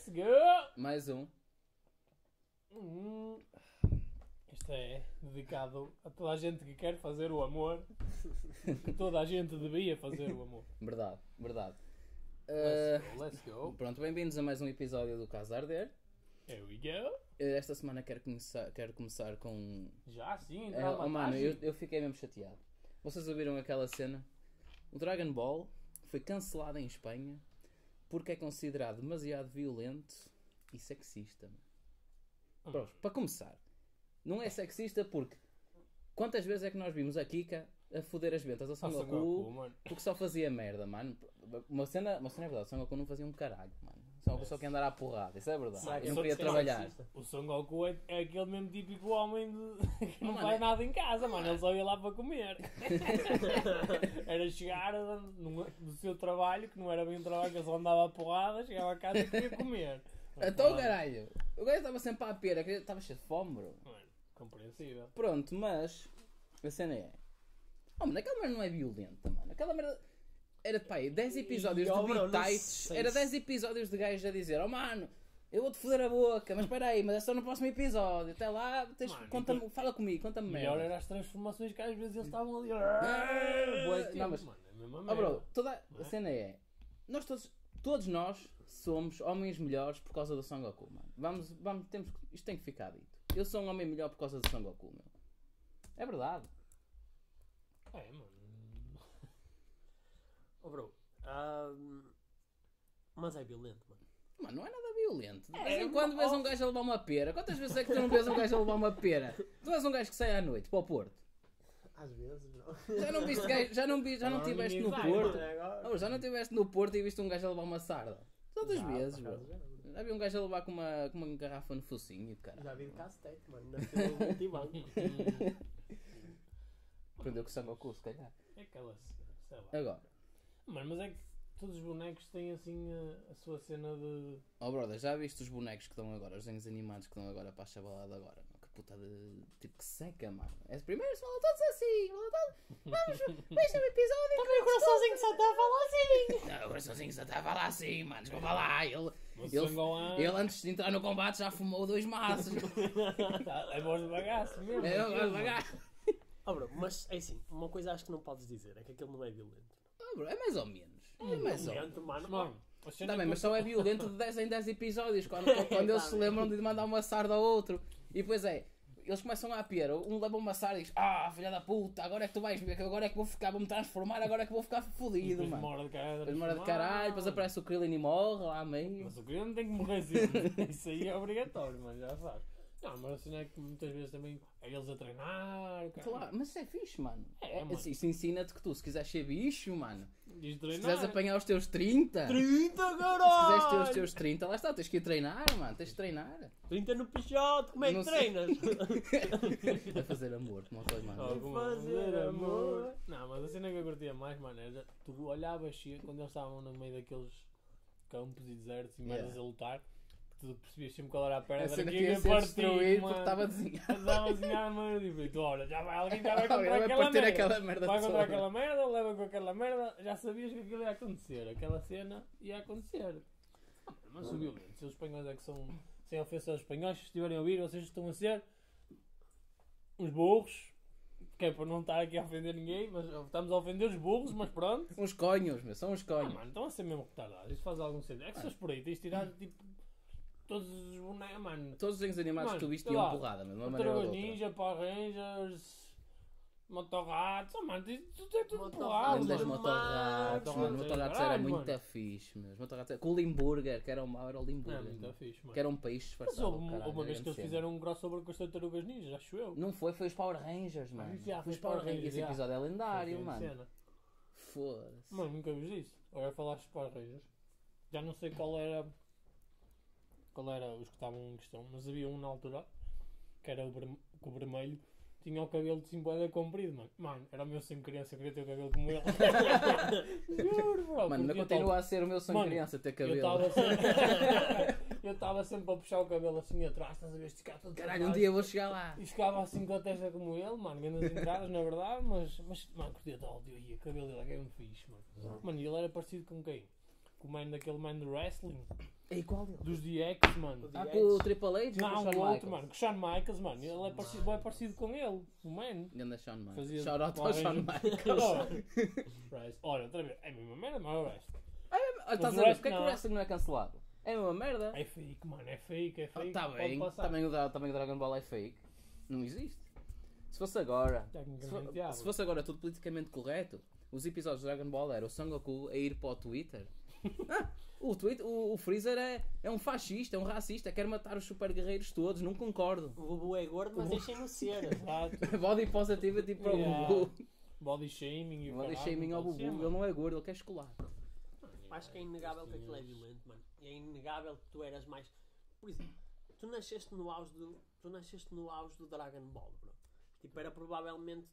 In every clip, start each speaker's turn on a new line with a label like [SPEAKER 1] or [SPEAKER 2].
[SPEAKER 1] Let's go!
[SPEAKER 2] Mais um.
[SPEAKER 1] Hum. Isto é dedicado a toda a gente que quer fazer o amor. Que toda a gente devia fazer o amor.
[SPEAKER 2] Verdade, verdade.
[SPEAKER 1] Let's
[SPEAKER 2] Uh,
[SPEAKER 1] go, let's go.
[SPEAKER 2] pronto, bem-vindos a mais um episódio do Caso Arder.
[SPEAKER 1] Here we go.
[SPEAKER 2] Uh, esta semana quero começar, quero começar com.
[SPEAKER 1] Já sim,
[SPEAKER 2] É, oh, mano, eu, eu fiquei mesmo chateado. Vocês ouviram aquela cena? O Dragon Ball foi cancelado em Espanha porque é considerado demasiado violento e sexista.
[SPEAKER 1] Hum.
[SPEAKER 2] Pronto, para começar, não é sexista porque quantas vezes é que nós vimos a Kika a foder as ventas ao Son
[SPEAKER 1] Nossa,
[SPEAKER 2] Goku
[SPEAKER 1] Goku, mano.
[SPEAKER 2] porque só fazia merda, mano. Uma cena, uma cena é verdade, o Son Goku não fazia um caralho, mano. Son Goku só quer andar à porrada, isso é verdade.
[SPEAKER 1] Que
[SPEAKER 2] Eu não
[SPEAKER 1] só-
[SPEAKER 2] queria trabalhar.
[SPEAKER 1] O Son Goku é, é aquele mesmo típico homem de- que não
[SPEAKER 2] Mano,
[SPEAKER 1] faz
[SPEAKER 2] é-
[SPEAKER 1] nada em casa, mano. Ele só ia lá para comer. era chegar no, do seu trabalho, que não era bem um trabalho, que ele só andava a porrada, chegava a casa e queria comer.
[SPEAKER 2] Então, caralho, o gajo estava sempre à pera, que estava cheio de fome, bro.
[SPEAKER 1] Mano, compreensível.
[SPEAKER 2] Pronto, mas a cena é. Oh, mano, aquela merda não é violenta, mano. Aquela merda. Era pá, aí 10 episódios
[SPEAKER 3] E, oh,
[SPEAKER 2] de
[SPEAKER 3] não
[SPEAKER 2] bitites.
[SPEAKER 3] sei
[SPEAKER 2] Era
[SPEAKER 3] se-
[SPEAKER 2] 10 episódios de gajos a dizer: Oh mano, eu vou-te foder a boca, mas espera aí, mas é só no próximo episódio. Até lá, tens,
[SPEAKER 1] Mano,
[SPEAKER 2] conta fala comigo, conta-me
[SPEAKER 1] Melhor
[SPEAKER 2] merda.
[SPEAKER 1] era as transformações que às vezes eles estavam ali.
[SPEAKER 2] Ah,
[SPEAKER 1] Boa
[SPEAKER 2] não,
[SPEAKER 1] tempo,
[SPEAKER 2] mas-
[SPEAKER 1] mano. É a mesma
[SPEAKER 2] Oh, bro, toda
[SPEAKER 1] Não
[SPEAKER 2] a
[SPEAKER 1] é?
[SPEAKER 2] cena é. Nós todos, todos nós somos homens melhores por causa do Son Goku, mano. Vamos, vamos, temos, isto tem que ficar dito. Eu sou um homem melhor por causa do Son Goku, meu. É verdade.
[SPEAKER 1] É, mano.
[SPEAKER 3] Oh, bro. ahm, mas é violento, mano.
[SPEAKER 2] Mano, não é nada violento. De
[SPEAKER 1] É,
[SPEAKER 2] vez em quando vês um gajo a levar uma pera. Quantas vezes é que tu não vês um gajo a levar uma pera? Tu és um gajo que sai à noite para o Porto.
[SPEAKER 3] Às vezes, bro.
[SPEAKER 2] Já não viste gajo, já não, vi, já não tiveste no
[SPEAKER 1] sai,
[SPEAKER 2] Porto.
[SPEAKER 3] Mano, agora-
[SPEAKER 2] Oh, já não estiveste no Porto e viste um gajo a levar uma sarda. Todas as vezes, bro.
[SPEAKER 3] já,
[SPEAKER 2] vi um gajo a levar com uma, com uma garrafa no focinho, cara.
[SPEAKER 3] Já vi de castete, mano. Na fila do multibanco.
[SPEAKER 2] Aprendeu que sangue ao cu, se calhar.
[SPEAKER 1] É aquela sei lá.
[SPEAKER 2] Agora,
[SPEAKER 1] Mano, mas é que todos os bonecos têm assim a, a sua cena de.
[SPEAKER 2] oh brother, já viste os bonecos que estão agora, os desenhos animados que estão agora para a chabalada agora? Que puta de. tipo que seca, mano. É primeiro se falam todos assim, falam todos. Vamos, veja o episódio.
[SPEAKER 3] Também o coraçãozinho só está a falar assim.
[SPEAKER 2] Não, o coraçãozinho só estava lá assim, mano. Desculpa lá. Ele, ele, ele antes de entrar no combate já fumou dois maços.
[SPEAKER 1] É voz de bagaço mesmo.
[SPEAKER 2] É, vai
[SPEAKER 1] mano.
[SPEAKER 2] devagar.
[SPEAKER 3] Oh, bro, mas é assim. Uma coisa acho que não podes dizer é que aquilo não é violento.
[SPEAKER 2] Ah, bro, é mais ou menos. É mais ou menos.
[SPEAKER 3] Mano.
[SPEAKER 2] Tá bem,
[SPEAKER 1] que
[SPEAKER 2] mas só é violento de 10 em 10 episódios, quando, quando eles se lembram de mandar uma sarda ao outro. E depois é, eles começam a piar, um leva uma sarda e diz, ah, filha da puta, agora é que tu vais ver, agora é que vou ficar, vou-me transformar, agora é que vou ficar fodido, mano.
[SPEAKER 1] demora de caralho.
[SPEAKER 2] Depois mora de caralho, depois aparece o Krillin e morre lá meio.
[SPEAKER 1] Mas o criança tem que morrer sempre. Isso aí é obrigatório, mano, já sabes. Não, mas a cena é que muitas vezes também é eles a treinar. o caralho.
[SPEAKER 2] Claro, mas isso é fixe, mano.
[SPEAKER 1] É,
[SPEAKER 2] É,
[SPEAKER 1] mano.
[SPEAKER 2] assim, Isso ensina-te que tu, se quiseres ser bicho, mano,
[SPEAKER 1] Diz
[SPEAKER 2] se quiseres apanhar os teus 30,
[SPEAKER 3] 30,
[SPEAKER 2] se quiseres ter os
[SPEAKER 3] caralho!
[SPEAKER 2] teus 30, lá está, tens que ir treinar, mano, tens de treinar.
[SPEAKER 3] 30 no pichote, como é que treinas?
[SPEAKER 2] A fazer amor, como foi, mano.
[SPEAKER 1] Alguma
[SPEAKER 3] Fazer amor.
[SPEAKER 1] Não, mas a cena que eu curtia mais, mano, era tu olhavas quando eles estavam no meio daqueles campos e desertos e merdas
[SPEAKER 2] Yeah.
[SPEAKER 1] a lutar, tu percebias sempre qual era a
[SPEAKER 2] A
[SPEAKER 1] pedra
[SPEAKER 2] cena
[SPEAKER 1] que
[SPEAKER 2] ia ser
[SPEAKER 1] partir,
[SPEAKER 2] destruído porque estava desenhado.
[SPEAKER 1] Estava a desenhar, mano, e tu, olha, já vai, alguém já vai contra
[SPEAKER 2] vai
[SPEAKER 1] aquela merda.
[SPEAKER 2] aquela merda
[SPEAKER 1] Vai
[SPEAKER 2] toda.
[SPEAKER 1] aquela merda, leva com aquela merda, já sabias que aquilo ia acontecer, aquela cena ia acontecer. Ah, Mas violento, se os espanhóis é que são, sem ofensa aos espanhóis, se estiverem a ouvir, vocês estão a ser uns burros, que é para não estar aqui a ofender ninguém, mas estamos a ofender os burros, mas pronto.
[SPEAKER 2] Uns conhos, meu, são uns
[SPEAKER 1] Ah,
[SPEAKER 2] conhos.
[SPEAKER 1] mano, estão a ser mesmo retardados, isso faz algum sentido. É que se os por aí tens de tirar tipo todos os bonecos, mano.
[SPEAKER 2] Todos os desenhos animados que tu
[SPEAKER 1] Mano,
[SPEAKER 2] viste iam porrada, meu, de uma maneira ou.
[SPEAKER 1] Ninja, Power Rangers, Motorratos, oh, mano, tudo é tudo
[SPEAKER 3] Motorratos,
[SPEAKER 1] porrada,
[SPEAKER 2] das
[SPEAKER 3] mano.
[SPEAKER 2] motorratos, mano, motorratos era muito
[SPEAKER 1] mano.
[SPEAKER 2] fixe, meu. Os motorratos com o Limburger, que era o mau, era o Limburger.
[SPEAKER 1] muito fixe, mano.
[SPEAKER 2] Que era um
[SPEAKER 1] Mas
[SPEAKER 2] disfarçado.
[SPEAKER 1] houve uma-
[SPEAKER 2] caralho,
[SPEAKER 1] uma vez que eles fizeram um crossover com as Tartarugas Ninjas, acho eu.
[SPEAKER 2] Não foi, foi os Power Rangers, mano.
[SPEAKER 1] já,
[SPEAKER 2] Foi os Power Rangers. Esse episódio é lendário, mano. Foda-se.
[SPEAKER 1] Mano, nunca vi isso. Agora falaste de Power Rangers. Já não sei qual era. Qual era os que estavam em questão, mas havia um na altura que era o, verme- que o vermelho. Tinha o cabelo de cimboeda comprido, mano. Mano, era o meu sem criança, eu queria ter o cabelo como ele. Juro, bro.
[SPEAKER 2] Mano, ainda continua a ser o meu sonho de
[SPEAKER 1] Mano,
[SPEAKER 2] criança ter
[SPEAKER 1] Eu
[SPEAKER 2] cabelo.
[SPEAKER 1] eu estava sempre a puxar o cabelo assim atrás, estás a ver, esticar todo para
[SPEAKER 2] Caralho, um dia eu vou chegar lá.
[SPEAKER 1] E ficava assim com a testa como ele, mano, grandes entradas, na verdade, mas, mas mano, curtia de áudio e o cabelo dele é que é um fixe, mano. Mano, e ele era parecido com quem? com o man daquele man de wrestling,
[SPEAKER 2] E qual deles?
[SPEAKER 1] dos DX, mano.
[SPEAKER 3] O
[SPEAKER 2] Ah, com o Triple H?
[SPEAKER 1] Não,
[SPEAKER 2] o
[SPEAKER 1] outro, mano, com o Shawn Michaels, mano, ele é parecido, bem parecido com ele, o man.
[SPEAKER 2] Ganda Shawn Michaels.
[SPEAKER 1] Fazia
[SPEAKER 2] Shout out ao Shawn. Michaels.
[SPEAKER 1] Olha, outra vez, é a mesma merda, mas é o resto.
[SPEAKER 2] Olha, estás a
[SPEAKER 1] o
[SPEAKER 2] ver? Porquê é que o wrestling não é cancelado? É uma merda.
[SPEAKER 1] É fake, mano, é fake, é fake.
[SPEAKER 2] tá
[SPEAKER 1] pode
[SPEAKER 2] bem, também o, também o Dragon Ball é fake. Não existe. Se fosse agora, se, se fosse agora tudo politicamente correto, os episódios de Dragon Ball era o Son Goku a ir para o Twitter. O, Twitter o, o Freezer é, é um fascista, é um racista, quer matar os super guerreiros todos, não concordo.
[SPEAKER 3] O Bubu é gordo, mas deixem-no ser.
[SPEAKER 1] Exato.
[SPEAKER 2] Body positivity para o
[SPEAKER 1] Yeah.
[SPEAKER 2] Bubu.
[SPEAKER 1] Body shaming e o
[SPEAKER 2] Body shaming ao Bubu,
[SPEAKER 1] ser,
[SPEAKER 2] ele não é gordo, ele quer escolar.
[SPEAKER 3] Acho que é inegável que aquilo é violento, mano. E é inegável que tu eras mais. Por exemplo, tu nasceste no auge do. Tu nasceste no auge do Dragon Ball, bro. Tipo, era provavelmente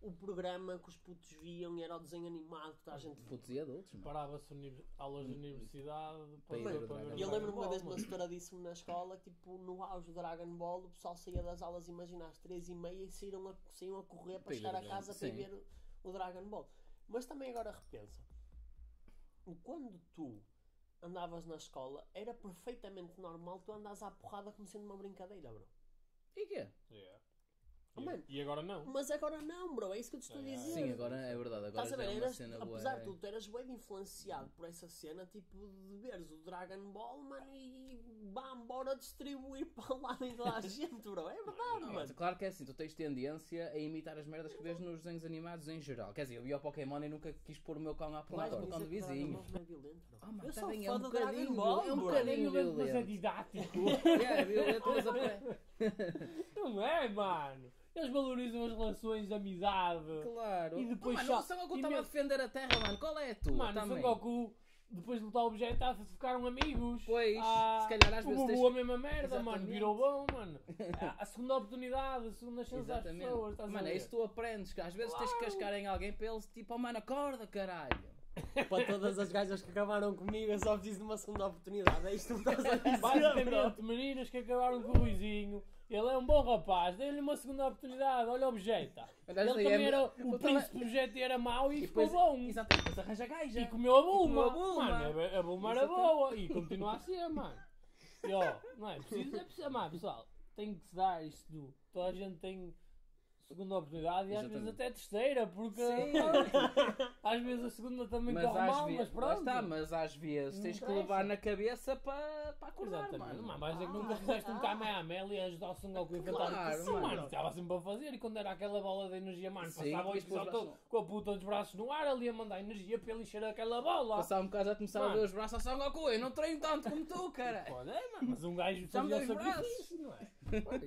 [SPEAKER 3] o programa que os putos viam e era o desenho animado que toda a gente
[SPEAKER 2] Putos e adultos, mano.
[SPEAKER 1] Parava-se uni- aulas de universidade
[SPEAKER 2] Para ir
[SPEAKER 1] para,
[SPEAKER 2] ver o Dragon
[SPEAKER 3] E eu lembro-me uma vez de uma senhora disse-me na escola, tipo, no auge do Dragon Ball, o pessoal saía das aulas, imagina, às 3 e meia e saíram a, saíam a correr para
[SPEAKER 2] Para ir
[SPEAKER 3] chegar a
[SPEAKER 2] ver,
[SPEAKER 3] casa para ir
[SPEAKER 2] sim.
[SPEAKER 3] ver o, o Dragon Ball. Mas também agora repensa, quando tu andavas na escola, era perfeitamente normal tu andas à porrada como sendo uma brincadeira, bro.
[SPEAKER 2] E quê?
[SPEAKER 1] Yeah.
[SPEAKER 3] Oh,
[SPEAKER 1] E-
[SPEAKER 3] mano.
[SPEAKER 1] E agora não.
[SPEAKER 3] Mas agora não, bro, é isso que eu te estou a
[SPEAKER 1] É,
[SPEAKER 3] dizer.
[SPEAKER 2] Sim, agora é verdade, agora
[SPEAKER 3] Estás a ver?
[SPEAKER 2] é uma
[SPEAKER 3] Eras,
[SPEAKER 2] cena boa.
[SPEAKER 3] apesar de tudo, tu eras bem influenciado por essa cena, tipo, de veres o Dragon Ball, mano, e vá embora distribuir para lá em toda a gente, bro. É verdade,
[SPEAKER 2] Não,
[SPEAKER 3] mano.
[SPEAKER 2] claro que é assim, tu tens tendência a imitar as merdas que vês nos desenhos animados em geral. Quer dizer, eu vi o Pokémon e nunca quis pôr o meu cão à porrada
[SPEAKER 3] Vais
[SPEAKER 2] do cão do vizinho.
[SPEAKER 3] Não é violento, bro.
[SPEAKER 2] Ah, mano,
[SPEAKER 3] eu sou
[SPEAKER 2] é
[SPEAKER 3] fã
[SPEAKER 2] um
[SPEAKER 3] do Dragon
[SPEAKER 2] bocadinho,
[SPEAKER 3] Ball,
[SPEAKER 2] é um bocadinho.
[SPEAKER 1] violento, mas é
[SPEAKER 2] violento.
[SPEAKER 1] didático.
[SPEAKER 2] É, violento, mas
[SPEAKER 1] é, mano. Eles valorizam as relações de amizade.
[SPEAKER 2] Claro.
[SPEAKER 1] E depois
[SPEAKER 2] oh, mano,
[SPEAKER 1] só-
[SPEAKER 2] o Son Goku estava a
[SPEAKER 1] mesmo-
[SPEAKER 2] defender a Terra, mano. Qual é a tua
[SPEAKER 1] Mano, o
[SPEAKER 2] também?
[SPEAKER 1] Son Goku, depois de lutar o objeto, ficaram amigos.
[SPEAKER 2] Pois,
[SPEAKER 1] Ah,
[SPEAKER 2] se calhar às
[SPEAKER 1] o
[SPEAKER 2] vezes
[SPEAKER 1] Bubu
[SPEAKER 2] tens-
[SPEAKER 1] a mesma merda, mano.
[SPEAKER 2] Exatamente.
[SPEAKER 1] Virou bom, mano. A, a segunda oportunidade, a segunda chance às
[SPEAKER 2] Exatamente.
[SPEAKER 1] pessoas. Estás a
[SPEAKER 2] Mano, é isso que tu aprendes, que às vezes tens que
[SPEAKER 1] Claro.
[SPEAKER 2] cascar em alguém para eles, tipo, oh mano, acorda, caralho.
[SPEAKER 3] Para todas as gajas que acabaram comigo, eu só preciso de uma segunda oportunidade. É isto que estás a dizer.
[SPEAKER 1] Basicamente, meninas que acabaram com o Luizinho. Ele é um bom rapaz, dê-lhe uma segunda oportunidade. Olha o objeto. Ele
[SPEAKER 2] aí
[SPEAKER 1] também
[SPEAKER 2] é-
[SPEAKER 1] era. O
[SPEAKER 2] também-
[SPEAKER 1] príncipe objeto era mau e,
[SPEAKER 2] E
[SPEAKER 1] ficou
[SPEAKER 2] depois,
[SPEAKER 1] bom.
[SPEAKER 2] Exatamente, depois arranja gaja.
[SPEAKER 1] E comeu a bulma.
[SPEAKER 2] a bulma.
[SPEAKER 1] Mano, a- a bulma era boa. E continua a ser, mano. E ó, não é preciso, é preciso amar, pessoal. Tem que se dar isto. do- Toda a gente tem segunda oportunidade e às vezes até terceira, porque
[SPEAKER 2] Sim.
[SPEAKER 1] às vezes a segunda também
[SPEAKER 2] Mas
[SPEAKER 1] corre mal,
[SPEAKER 2] vezes,
[SPEAKER 1] mas
[SPEAKER 2] lá
[SPEAKER 1] pronto.
[SPEAKER 2] está, mas às vezes
[SPEAKER 1] Não
[SPEAKER 2] tens que levar na cabeça para para acordar,
[SPEAKER 1] Exatamente,
[SPEAKER 2] mano.
[SPEAKER 1] Vais dizer que nunca
[SPEAKER 3] Ah,
[SPEAKER 1] fizeste um. Kamehameha e ajudar o Son Goku a enfrentar
[SPEAKER 2] Claro,
[SPEAKER 1] Sim,
[SPEAKER 2] mano.
[SPEAKER 1] mano. Estava sempre a fazer e quando era aquela bola de energia, mano,
[SPEAKER 2] Sim,
[SPEAKER 1] passava o episódio todo com a puta dos braços no ar ali a mandar energia para ele encher aquela bola.
[SPEAKER 2] Passava um bocado já começava a
[SPEAKER 1] Mano.
[SPEAKER 2] ver os braços ao Son Goku. Eu não treino tanto como tu, cara.
[SPEAKER 1] Pode, é, mano, mas um gajo fazia o sacrifício, não é?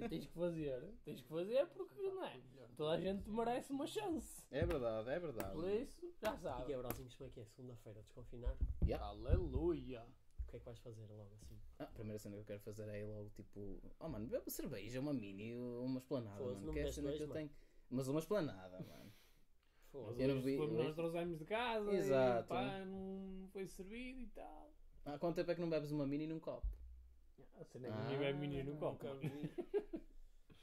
[SPEAKER 1] Tens que fazer, tens que fazer porque, não é? Toda a gente merece uma chance.
[SPEAKER 2] É verdade, é verdade.
[SPEAKER 1] Por isso, já
[SPEAKER 3] E
[SPEAKER 1] sabe.
[SPEAKER 3] quebrozinhos, como é que é? Segunda-feira, desconfinar?
[SPEAKER 1] Aleluia.
[SPEAKER 3] O que é que vais fazer logo assim?
[SPEAKER 2] Ah, a primeira cena que eu quero fazer é ir logo tipo. Oh mano, bebe cerveja, uma mini, uma esplanada,
[SPEAKER 3] Foda-se,
[SPEAKER 2] mano.
[SPEAKER 3] não
[SPEAKER 2] Que é a cena que eu
[SPEAKER 3] mano.
[SPEAKER 2] tenho. Mas uma esplanada, mano.
[SPEAKER 3] Foda-se.
[SPEAKER 2] Eu não
[SPEAKER 1] hoje
[SPEAKER 2] vi-
[SPEAKER 1] nós trouxemos de casa
[SPEAKER 2] Exato.
[SPEAKER 1] e pá, não foi servido e tal.
[SPEAKER 2] Há quanto tempo é que não bebes uma mini num copo?
[SPEAKER 1] A cena é
[SPEAKER 2] Ah,
[SPEAKER 1] que ninguém bebe mini no copo.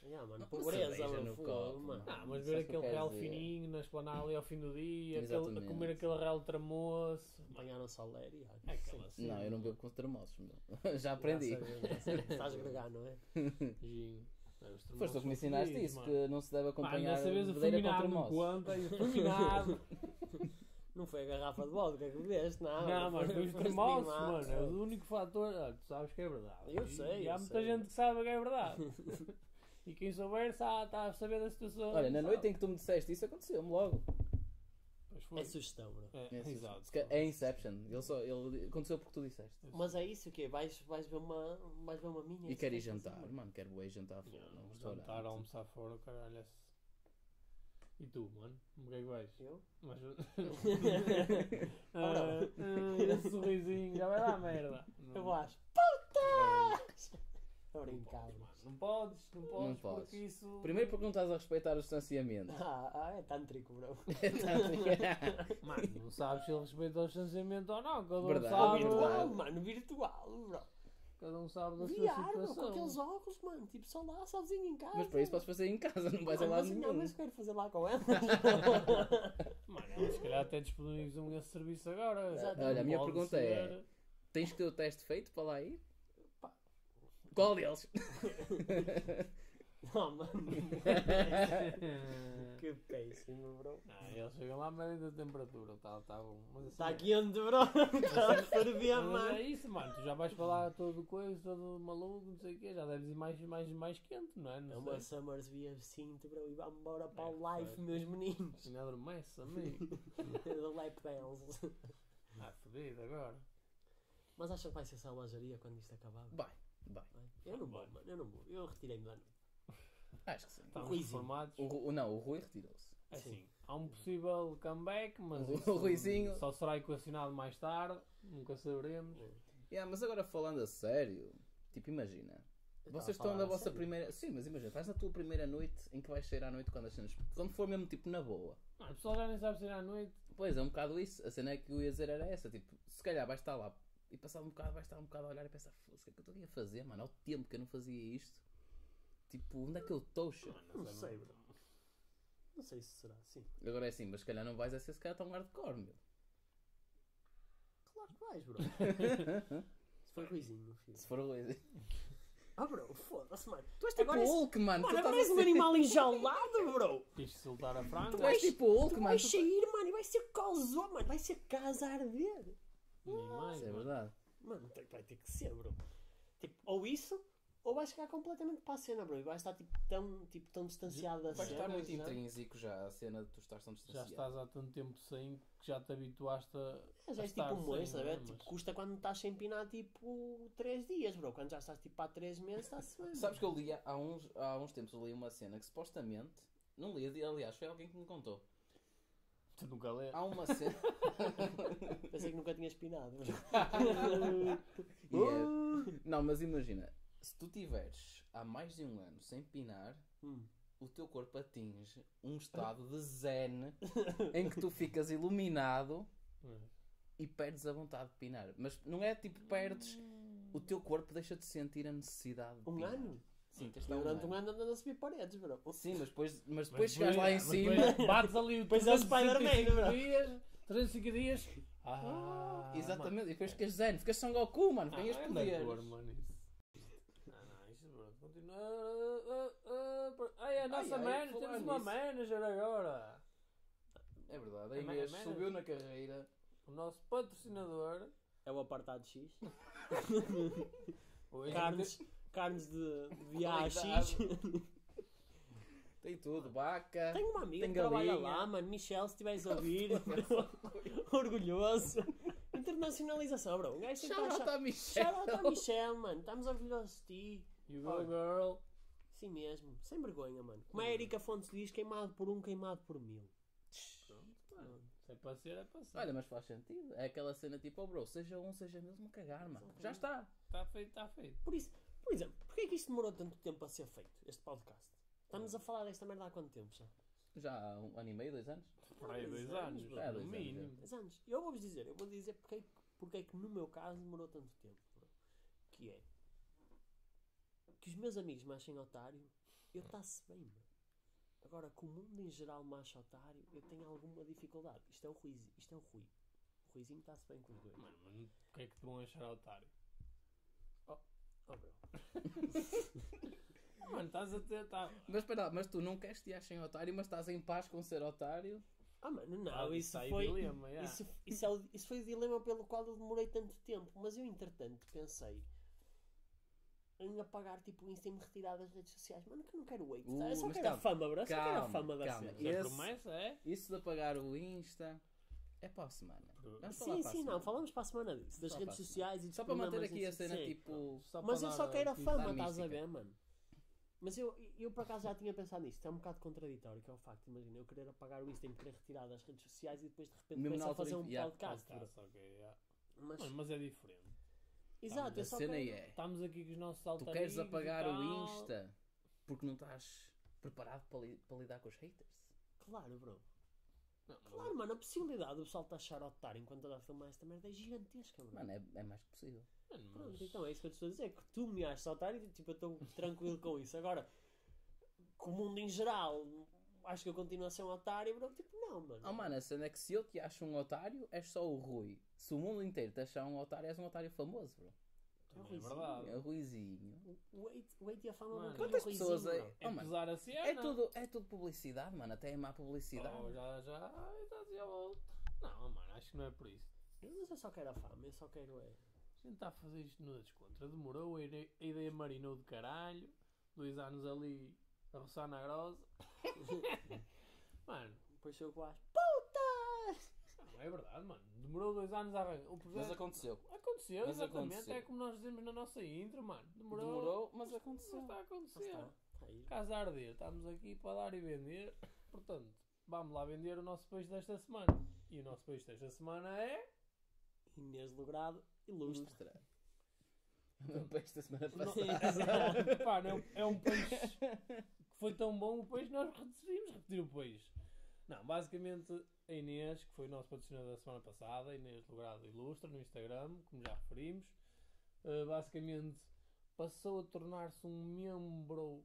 [SPEAKER 1] Mano.
[SPEAKER 3] Yeah, mano,
[SPEAKER 2] Uma
[SPEAKER 3] pobreza, mano,
[SPEAKER 2] no
[SPEAKER 3] fogo,
[SPEAKER 2] copo,
[SPEAKER 3] mano.
[SPEAKER 1] Ah, mas ver
[SPEAKER 2] eu
[SPEAKER 1] aquele real fininho na esplanada ali ao fim do dia, aquele, a comer aquele real tramoço.
[SPEAKER 3] Apanharam Soleri. ah,
[SPEAKER 1] É aquela
[SPEAKER 3] sim.
[SPEAKER 1] cena.
[SPEAKER 2] Não, eu não bebo com termossos, meu. Já aprendi.
[SPEAKER 3] A a. Estás a gregar, não é?
[SPEAKER 1] Gin. É, os
[SPEAKER 2] Foste tu que me ensinaste isso,
[SPEAKER 1] mano.
[SPEAKER 2] que não se deve
[SPEAKER 1] Mano,
[SPEAKER 2] acompanhar
[SPEAKER 1] dessa vez o
[SPEAKER 2] bebedeira com termossos.
[SPEAKER 1] conta e.
[SPEAKER 3] Não foi a garrafa de vodka que bebeste, não.
[SPEAKER 1] Não, mas foi os termossos, mano. É o único fator. Ah, tu sabes que é verdade.
[SPEAKER 3] Eu
[SPEAKER 1] E-
[SPEAKER 3] sei,
[SPEAKER 1] E há
[SPEAKER 3] eu
[SPEAKER 1] muita
[SPEAKER 3] sei.
[SPEAKER 1] gente que sabe que é verdade. E quem souber está a saber da situação.
[SPEAKER 2] Olha, na
[SPEAKER 1] sabe.
[SPEAKER 2] noite em que tu me disseste isso, aconteceu-me logo.
[SPEAKER 1] Pois foi.
[SPEAKER 3] É sugestão, bro.
[SPEAKER 1] É,
[SPEAKER 2] É,
[SPEAKER 1] exato.
[SPEAKER 2] É Inception. Ele só, ele aconteceu porque tu disseste.
[SPEAKER 3] Mas é isso o quê? Vais, vais ver uma, vais ver uma minha?
[SPEAKER 2] E quero ir jantar, mano. Quero ir jantar fora
[SPEAKER 1] Não,
[SPEAKER 2] num
[SPEAKER 1] Jantar, almoçar fora, caralho. é- E tu, mano? O que é que vais?
[SPEAKER 3] Eu?
[SPEAKER 1] Mas... Ah, ah, esse sorrisinho já vai dar merda.
[SPEAKER 3] Eu vou às putas!
[SPEAKER 1] Não. Não podes, não podes,
[SPEAKER 2] Não podes.
[SPEAKER 1] porque isso...
[SPEAKER 2] Primeiro porque não estás a respeitar o distanciamento.
[SPEAKER 3] Ah, ah, é tântrico, bro.
[SPEAKER 1] Mano, não sabes se ele respeita o distanciamento ou não. Cada um
[SPEAKER 2] Verdade.
[SPEAKER 1] sabe.
[SPEAKER 3] virtual, mano, virtual, bro.
[SPEAKER 1] Cada um sabe da sua
[SPEAKER 3] VR, bro, com
[SPEAKER 1] situação.
[SPEAKER 3] aqueles óculos, mano. Tipo, só lá, sozinho em casa.
[SPEAKER 2] Mas para isso podes fazer em casa, não vais a lado nenhum.
[SPEAKER 3] não, mas quero fazer lá com elas.
[SPEAKER 1] Mano, eles se calhar até disponibilizam esse serviço agora.
[SPEAKER 3] Exato.
[SPEAKER 2] Olha, a minha pergunta é- Tens que ter o teste feito para lá ir? Qual deles?
[SPEAKER 3] não, mano. que péssimo, bro.
[SPEAKER 1] Ah, eles chegam lá, medem a temperatura, tá, tá bom. Mas assim,
[SPEAKER 3] Está quente, bro. Está a ferver, mano.
[SPEAKER 1] é isso, mano. Tu já vais falar todo coisa, todo maluco, não sei o quê. Já deves ir mais, mais, mais quente, não é?
[SPEAKER 3] É
[SPEAKER 1] Não
[SPEAKER 3] uma
[SPEAKER 1] sei.
[SPEAKER 3] Summersby cinto, bro. E vamos embora para o
[SPEAKER 1] É,
[SPEAKER 3] live, meus meninos.
[SPEAKER 1] Ainda adormece, amigo.
[SPEAKER 3] The lap dance.
[SPEAKER 1] Ah, fodido agora.
[SPEAKER 3] Mas acha que vai ser selvageria quando isto acabar?
[SPEAKER 2] Vai, Vai?
[SPEAKER 3] Eu não vou, mano. Eu não vou. Eu retirei-me da noite.
[SPEAKER 2] Acho que sim.
[SPEAKER 1] Estamos
[SPEAKER 3] Ruizinho.
[SPEAKER 1] reformados.
[SPEAKER 2] O, Ru- não, o Rui retirou-se.
[SPEAKER 1] É Assim, há um possível comeback, mas
[SPEAKER 2] O-
[SPEAKER 1] isso
[SPEAKER 2] o Ruizinho-
[SPEAKER 1] só será equacionado mais tarde. Nunca saberemos.
[SPEAKER 2] Yeah, mas agora falando a sério, tipo, imagina.
[SPEAKER 3] Eu
[SPEAKER 2] Vocês estão na vossa
[SPEAKER 3] sério.
[SPEAKER 2] primeira. Sim, mas imagina, estás na tua primeira noite em que vais sair à noite quando as cenas. Quando for mesmo tipo na boa.
[SPEAKER 1] O pessoal já nem sabe sair à noite.
[SPEAKER 2] Pois é, um bocado isso. A cena é que eu ia dizer era essa. Tipo, se calhar vais estar lá e passar um bocado, vais estar um bocado a olhar e pensar, "Foda-se, o que é que eu estou aqui a fazer, mano? Há o tempo que eu não fazia isto. Tipo, onde é que eu estou?
[SPEAKER 3] Não sei, bro. Não sei se será assim.
[SPEAKER 2] Agora é assim, mas se calhar não vais a ser se calhar tão hardcore, meu.
[SPEAKER 3] Claro que vais, bro. Se foi ruizinho, filho.
[SPEAKER 2] Se for o Luís.
[SPEAKER 3] Ah, bro, foda-se, mano.
[SPEAKER 2] Tu és tipo
[SPEAKER 3] Agora
[SPEAKER 2] Hulk, mano.
[SPEAKER 3] Mano,
[SPEAKER 2] tu
[SPEAKER 3] agora
[SPEAKER 2] estás
[SPEAKER 3] és
[SPEAKER 2] a
[SPEAKER 3] um
[SPEAKER 2] ser-
[SPEAKER 3] animal enjaulado, bro.
[SPEAKER 1] Quis soltar a franga.
[SPEAKER 2] Tu és tipo Hulk,
[SPEAKER 3] Tu
[SPEAKER 2] mano.
[SPEAKER 3] vais
[SPEAKER 2] tu-
[SPEAKER 3] sair, mano, e vai ser causou, mano. Vai ser casa a arder.
[SPEAKER 1] Nem mais,
[SPEAKER 2] Isso é
[SPEAKER 1] mano.
[SPEAKER 2] verdade.
[SPEAKER 3] Mano, tem- vai ter que ser, bro. Tipo, ou isso, ou vais chegar completamente para a cena, bro. E vais estar tipo, tão, tipo, tão distanciado da
[SPEAKER 2] Vai
[SPEAKER 3] cena.
[SPEAKER 2] estar muito
[SPEAKER 3] já.
[SPEAKER 2] intrínseco já a cena de tu estás tão
[SPEAKER 1] Já
[SPEAKER 2] distanciado.
[SPEAKER 1] estás há tanto tempo sem que já te habituaste a.
[SPEAKER 3] É, Já
[SPEAKER 1] a
[SPEAKER 3] és tipo
[SPEAKER 1] estar
[SPEAKER 3] um mês, sabe?
[SPEAKER 1] não é?
[SPEAKER 3] Tipo,
[SPEAKER 1] Mas-
[SPEAKER 3] custa quando estás sem pinar tipo 3 dias, bro. Quando já estás tipo há 3 meses, está-se bem.
[SPEAKER 2] Sabes que eu li há uns, há uns tempos eu li uma cena que supostamente. Não li, aliás, foi alguém que me contou.
[SPEAKER 1] Tu nunca lês.
[SPEAKER 2] Há uma cena.
[SPEAKER 3] Pensei que nunca tinhas pinado. bro.
[SPEAKER 2] E é- Não, mas imagina, se tu tiveres há mais de um ano sem pinar,
[SPEAKER 3] Hum.
[SPEAKER 2] o teu corpo atinge um estado de zen em que tu ficas iluminado e perdes a vontade de pinar. Mas não é tipo perdes, o teu corpo deixa de sentir a necessidade de
[SPEAKER 3] Um
[SPEAKER 2] pinar.
[SPEAKER 3] ano?
[SPEAKER 2] Sim, tens de estar um
[SPEAKER 3] Durante um
[SPEAKER 2] ano.
[SPEAKER 3] andando a subir paredes, bro.
[SPEAKER 2] Sim, mas depois, mas
[SPEAKER 1] Mas
[SPEAKER 2] depois chegas lá em cima.
[SPEAKER 1] Bates ali o
[SPEAKER 3] Depois é o
[SPEAKER 1] 365
[SPEAKER 3] Spider-Man, bro.
[SPEAKER 1] dias. 305 dias. Ah,
[SPEAKER 2] Exatamente, e depois ficas zen, ficas Son Goku, mano, ganhas
[SPEAKER 1] ah,
[SPEAKER 2] poderes.
[SPEAKER 1] é cor, mano, isso. Ah, não, isso, bro. Continua. Ah, ah, ah, por- Ai, a nossa
[SPEAKER 2] ai,
[SPEAKER 1] manager,
[SPEAKER 2] falar
[SPEAKER 1] temos uma
[SPEAKER 2] nisso.
[SPEAKER 1] manager agora.
[SPEAKER 2] É verdade,
[SPEAKER 1] É
[SPEAKER 2] a Inês
[SPEAKER 1] é manager.
[SPEAKER 2] subiu na carreira.
[SPEAKER 1] O nosso patrocinador.
[SPEAKER 3] É o apartado X.
[SPEAKER 1] Hoje
[SPEAKER 3] Carnes, de, de AX.
[SPEAKER 2] Tem tudo, vaca.
[SPEAKER 3] Tenho uma amiga
[SPEAKER 2] Tem
[SPEAKER 3] que trabalha
[SPEAKER 2] galinha.
[SPEAKER 3] lá, mano. Michelle, se estiveres a ouvir. Orgulhoso. Internacionalização, bro. Um gajo tem que
[SPEAKER 2] Michelle.
[SPEAKER 3] Shout out à Michelle, mano. Estamos orgulhosos de ti.
[SPEAKER 1] You go, girl.
[SPEAKER 3] Sim mesmo. Sem vergonha, mano. Como a Erika Fontes diz, queimado por um, queimado por mil.
[SPEAKER 1] Mano, Se é para ser, é para ser.
[SPEAKER 2] Olha, mas faz sentido. É aquela cena tipo, oh bro, seja um, seja mesmo a cagar, mano. Já está.
[SPEAKER 1] Está feito, está feito.
[SPEAKER 3] Por isso, por exemplo, porquê é que isto demorou tanto tempo a ser feito, este podcast? Estamos a falar desta merda há quanto tempo já?
[SPEAKER 2] Já há um ano e meio, dois anos?
[SPEAKER 1] Por aí, dois
[SPEAKER 3] Dois
[SPEAKER 1] anos,
[SPEAKER 2] é,
[SPEAKER 1] no
[SPEAKER 2] dois anos,
[SPEAKER 1] mínimo.
[SPEAKER 3] 10 anos. Eu vou-vos dizer, eu vou dizer porque, é que- porque é que no meu caso demorou tanto tempo. bro. Que é que os meus amigos me achem otário, eu está-se bem, bro. Agora, que o mundo em geral me acha otário, eu tenho alguma dificuldade. Isto é o Ruiz, isto é o Rui. O Ruizinho está-se bem com os dois.
[SPEAKER 1] Mano, mas o que é que te vão achar otário?
[SPEAKER 3] Oh, bro.
[SPEAKER 1] Estás a ter. Tá...
[SPEAKER 2] Mas espera, mas tu não queres te achem otário, mas estás em paz com ser otário?
[SPEAKER 3] Ah, mano, não,
[SPEAKER 1] Ah,
[SPEAKER 3] isso
[SPEAKER 1] aí
[SPEAKER 3] foi.
[SPEAKER 1] dilema, yeah.
[SPEAKER 3] Isso, isso, é o- isso foi o dilema pelo qual eu demorei tanto tempo. Mas eu, entretanto, pensei em apagar tipo o Insta e me retirar das redes sociais. Mano, que eu não quero tá? Eu
[SPEAKER 2] Uh,
[SPEAKER 3] só
[SPEAKER 2] mas
[SPEAKER 3] quero a
[SPEAKER 2] calma,
[SPEAKER 3] fama, bro. Eu só quero a
[SPEAKER 2] calma,
[SPEAKER 3] fama da
[SPEAKER 2] calma.
[SPEAKER 3] cena.
[SPEAKER 1] Mas a
[SPEAKER 2] Esse-
[SPEAKER 1] promessa é.
[SPEAKER 2] Isso de apagar o Insta é para a semana. Vamos
[SPEAKER 3] Sim,
[SPEAKER 2] a
[SPEAKER 3] sim, não.
[SPEAKER 2] semana.
[SPEAKER 3] Falamos para a semana disso. Das
[SPEAKER 2] Só
[SPEAKER 3] redes
[SPEAKER 2] para a
[SPEAKER 3] sociais e dos
[SPEAKER 2] Só para manter aqui a cena
[SPEAKER 3] Sim.
[SPEAKER 2] tipo.
[SPEAKER 1] Só
[SPEAKER 3] Mas eu só
[SPEAKER 1] a-
[SPEAKER 3] quero a fama, estás a ver, mano? Mas eu, eu por acaso já tinha pensado nisto. É um bocado contraditório, que é o facto, imagina, eu querer apagar o Insta e me querer retirar das redes sociais e depois de repente
[SPEAKER 2] Mesmo
[SPEAKER 3] começo
[SPEAKER 2] na
[SPEAKER 3] a fazer um
[SPEAKER 2] yeah,
[SPEAKER 3] podcast.
[SPEAKER 1] Podcast, ok, yeah.
[SPEAKER 3] Mas,
[SPEAKER 1] Mano, mas é diferente.
[SPEAKER 3] exato, eu
[SPEAKER 2] a
[SPEAKER 3] só
[SPEAKER 2] cena
[SPEAKER 3] quero...
[SPEAKER 2] é.
[SPEAKER 1] Estamos aqui com os nossos
[SPEAKER 2] Tu
[SPEAKER 1] alter
[SPEAKER 2] queres apagar o. Insta porque não estás preparado para, li- para lidar com os haters?
[SPEAKER 3] Claro, bro.
[SPEAKER 1] Não, mas-
[SPEAKER 3] Claro, mano, a possibilidade do pessoal te achar otário enquanto está a filmar esta merda é gigantesca, bro.
[SPEAKER 2] Mano, é, é mais que possível.
[SPEAKER 1] Mano,
[SPEAKER 3] Pronto,
[SPEAKER 1] mas-
[SPEAKER 3] então é isso que eu te estou a dizer. Que tu me achas otário e tipo, eu estou tranquilo com isso. Agora, com o mundo em geral, acho que eu continuo a ser um otário, bro. Tipo, não, mano.
[SPEAKER 2] Oh mano, a cena é que se eu te acho um otário, és só o Rui. Se o mundo inteiro te achar um otário, és um otário famoso, bro.
[SPEAKER 1] É
[SPEAKER 3] Ruizinho,
[SPEAKER 1] verdade.
[SPEAKER 2] É Ruizinho.
[SPEAKER 3] O Wait, Wait e a fama
[SPEAKER 1] Mano,
[SPEAKER 3] não
[SPEAKER 2] quantas
[SPEAKER 3] um
[SPEAKER 2] pessoas
[SPEAKER 3] risinho,
[SPEAKER 2] é-.
[SPEAKER 1] É
[SPEAKER 2] Oh, mano,
[SPEAKER 1] a cena.
[SPEAKER 2] É tudo, é tudo publicidade, mano. Até é má publicidade.
[SPEAKER 1] Oh, já, já. Ai, já dizia o outro. Não, mano, acho que não é por isso.
[SPEAKER 3] Mas eu só quero a fama, eu só quero é.
[SPEAKER 1] Está a fazer isto no descontra. Demorou, a ide- a ideia marinou de caralho. Dois anos ali a roçar na grosa. mano,
[SPEAKER 3] Depois eu que acho. Putas!
[SPEAKER 1] não é verdade, mano. Demorou dois anos a arrancar. O
[SPEAKER 2] Mas aconteceu.
[SPEAKER 1] aconteceu,
[SPEAKER 2] Mas
[SPEAKER 1] exatamente.
[SPEAKER 2] aconteceu.
[SPEAKER 1] É como nós dizemos na nossa intro, mano. Demorou.
[SPEAKER 2] Demorou, mas
[SPEAKER 1] Mas
[SPEAKER 2] aconteceu.
[SPEAKER 1] está a acontecer.
[SPEAKER 3] está. Está aí.
[SPEAKER 1] Casa a arder. Estamos aqui para dar e vender. Portanto, vamos lá vender o nosso peixe desta semana. E o nosso peixe desta semana é.
[SPEAKER 3] Inês Logrado.
[SPEAKER 2] Ilustra. O peixe da semana passada.
[SPEAKER 1] Pá, não, é um peixe que foi tão bom o peixe, nós decidimos repetir o peixe. Não, basicamente a Inês, que foi o nosso patrocinador da semana passada, Inês Logrado Ilustra no Instagram, como já referimos, eh, basicamente passou a tornar-se um membro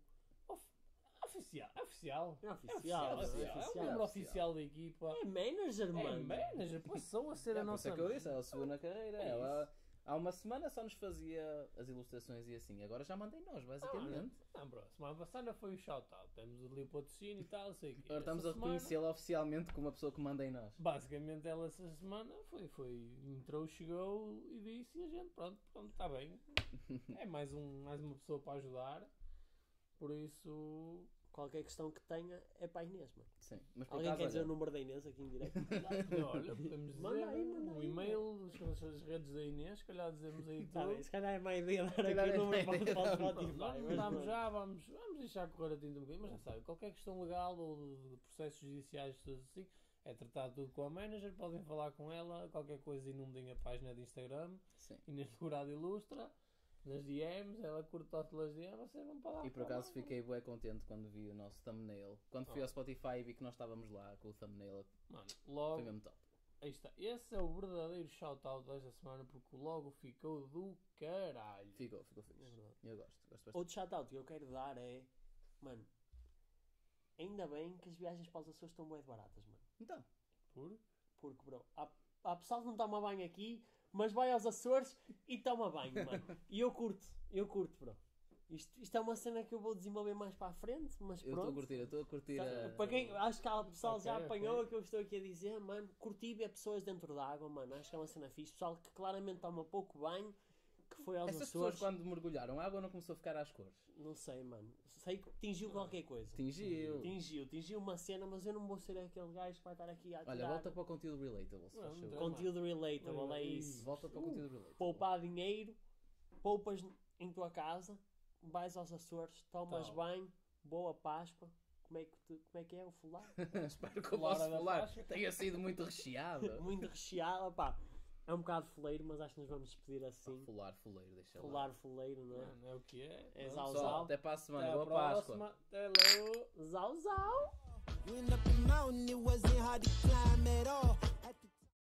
[SPEAKER 1] oficial. Oficial.
[SPEAKER 3] É
[SPEAKER 1] É
[SPEAKER 3] oficial,
[SPEAKER 1] oficial,
[SPEAKER 3] é
[SPEAKER 1] oficial. É um
[SPEAKER 3] oficial.
[SPEAKER 1] membro oficial da equipa.
[SPEAKER 3] É manager,
[SPEAKER 1] É
[SPEAKER 3] mano.
[SPEAKER 1] manager, passou a ser
[SPEAKER 2] É,
[SPEAKER 1] a nossa.
[SPEAKER 2] é que eu disse, ela subiu na carreira.
[SPEAKER 1] É
[SPEAKER 2] ela há uma semana só nos fazia as ilustrações e assim. Agora já mandei nós, basicamente.
[SPEAKER 1] Não, bro, semana passada foi o shout-out. Temos ali o patrocínio e tal, sei o quê.
[SPEAKER 2] Agora estamos a reconhecê-la oficialmente como uma pessoa que manda em nós.
[SPEAKER 1] Basicamente ela essa semana foi, foi, entrou, chegou e disse e a gente, pronto, pronto, está bem. É mais, um, mais uma pessoa para ajudar. Por isso.
[SPEAKER 3] Qualquer questão que tenha é para a Inês, mano.
[SPEAKER 2] Sim, mas por
[SPEAKER 3] Alguém
[SPEAKER 2] acaso,
[SPEAKER 3] quer dizer o
[SPEAKER 2] olha,
[SPEAKER 3] número da Inês aqui em direto?
[SPEAKER 1] Olha, podemos dizer
[SPEAKER 3] Manda aí, manda
[SPEAKER 1] um
[SPEAKER 3] aí,
[SPEAKER 1] e-mail, as, as redes da Inês, se calhar dizemos aí
[SPEAKER 3] Tá
[SPEAKER 1] tudo.
[SPEAKER 3] bem, se calhar é má ideia dar aqui
[SPEAKER 2] é
[SPEAKER 3] o número
[SPEAKER 2] má
[SPEAKER 3] para, o Spotify.
[SPEAKER 1] Vamos, vamos já, vamos, vamos deixar correr a tinta um bocadinho, mas já sabe, qualquer questão legal ou de, processos judiciais, coisas assim, é tratado tudo com a manager, podem falar com ela, qualquer coisa inundem a página de Instagram,
[SPEAKER 2] sim.
[SPEAKER 1] Inês Dourado Ilustra, nas DMs, ela curte pelas DMs, vocês vão para lá.
[SPEAKER 2] E por acaso fiquei bem contente quando vi o nosso thumbnail. Quando fui
[SPEAKER 1] Oh.
[SPEAKER 2] ao Spotify e vi que nós estávamos lá com o thumbnail,
[SPEAKER 1] Mano,
[SPEAKER 2] foi
[SPEAKER 1] logo,
[SPEAKER 2] mesmo top.
[SPEAKER 1] aí está, esse é o verdadeiro shout-out desta semana, porque o logo ficou do caralho.
[SPEAKER 2] Ficou, ficou
[SPEAKER 3] É
[SPEAKER 2] fixe.
[SPEAKER 3] verdade.
[SPEAKER 2] Eu gosto, gosto bastante.
[SPEAKER 3] Outro shout-out que eu quero dar é... Mano, ainda bem que as viagens para os Açores estão bem baratas, mano.
[SPEAKER 2] Então,
[SPEAKER 1] Por?
[SPEAKER 3] Porque, bro, há, há pessoal que não toma banho aqui, mas vai aos Açores e toma banho, mano. E eu curto, eu curto, bro. Isto, isto é uma cena que eu vou desenvolver mais para a frente, mas
[SPEAKER 2] eu estou a
[SPEAKER 3] pronto.
[SPEAKER 2] curtir, eu estou a curtir a...
[SPEAKER 3] Para quem, acho que há pessoal já
[SPEAKER 1] Ok,
[SPEAKER 3] apanhou o que eu estou aqui a dizer, mano. Curti ver pessoas dentro da água, mano. Acho que é uma cena fixe. Pessoal que claramente toma pouco banho, que foi aos
[SPEAKER 2] Essas pessoas
[SPEAKER 3] Açores.
[SPEAKER 2] quando mergulharam, a água não começou a ficar às cores.
[SPEAKER 3] Não sei, mano. Sei que tingiu qualquer coisa.
[SPEAKER 2] Tingiu.
[SPEAKER 3] Tingiu, tingiu uma cena, mas eu não vou ser aquele gajo que vai estar aqui a
[SPEAKER 2] Olha, volta para o conteúdo relatable, se faz
[SPEAKER 1] não
[SPEAKER 2] favor.
[SPEAKER 3] Conteúdo relatable, é isso.
[SPEAKER 2] Volta para o conteúdo relatable.
[SPEAKER 3] poupar dinheiro, poupas em tua casa, vais aos Açores, tomas
[SPEAKER 1] Tal.
[SPEAKER 3] banho, boa Páscoa. Como é que, tu- como é, que é o fular?
[SPEAKER 2] Espero que o vosso
[SPEAKER 1] da
[SPEAKER 2] falar
[SPEAKER 1] faixa.
[SPEAKER 2] tenha sido muito recheado.
[SPEAKER 3] Muito recheado, pá. É um bocado foleiro, mas acho que nos vamos despedir assim.
[SPEAKER 2] Fular, fuleiro, deixa lá.
[SPEAKER 3] Fular foleiro, não é?
[SPEAKER 1] Mano, é o que é.
[SPEAKER 3] É zau, zau.
[SPEAKER 2] até para a semana.
[SPEAKER 1] Até a
[SPEAKER 2] Boa Páscoa.
[SPEAKER 1] próxima. Até logo.
[SPEAKER 3] Zau, zau!